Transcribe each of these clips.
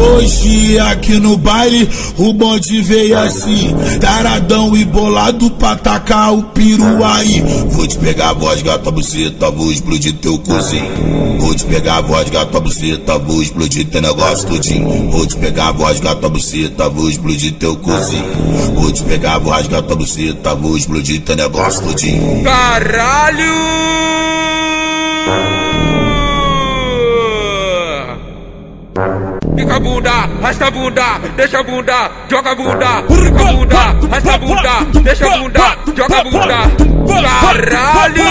Hoje aqui no baile o bonde veio assim Taradão e bolado pra tacar o peru aí. Vou te pegar a voz, gata buceta, vou explodir teu cozinho. Vou te pegar a voz, gata buceta, vou explodir teu negócio todinho Vou te pegar a voz, gata buceta, vou explodir teu cozinho. Vou te pegar a voz, gata buceta, vou explodir teu negócio todinho Caralho! Fica bunda, arrasta a bunda, deixa bunda, joga bunda, fica bunda, arrasta a bunda, deixa bunda, joga bunda. Caralho!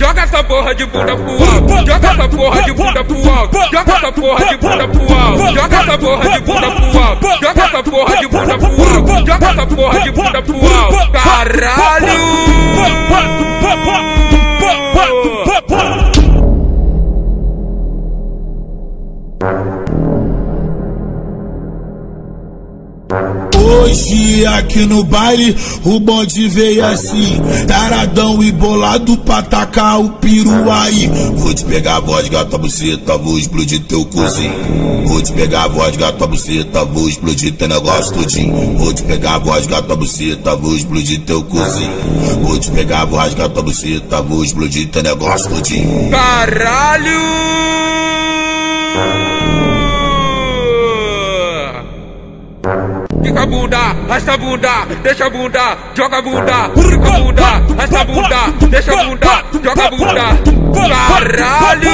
Joga essa porra de bunda pro alto, joga essa porra de bunda pro alto, joga essa porra de bunda pro alto, joga essa porra de bunda pro alto, joga essa porra de bunda pro alto, joga essa porra de bunda pro alto. Caralho! Hoje aqui no baile o bonde veio assim Taradão e bolado pra tacar o peru aí. Vou te pegar a voz, gata buceta, vou explodir teu cozinho. Vou te pegar a voz, gata buceta, vou explodir teu negócio todinho. Vou te pegar a voz, gata buceta, vou explodir teu cozinho. Vou te pegar a voz, gata buceta, vou explodir teu negócio todinho. Caralho! Fica bunda, arrasta a bunda, deixa bunda, joga bunda, fica bunda, arrasta a bunda, deixa bunda, joga a bunda. Caralho!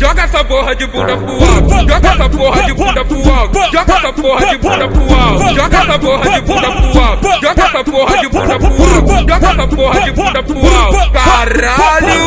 Joga essa porra de bunda pro alto, joga essa porra de bunda pro alto, joga essa porra de bunda pro alto, joga essa porra de bunda pro alto, joga essa porra de bunda pro alto, joga essa porra de bunda pro alto. Caralho!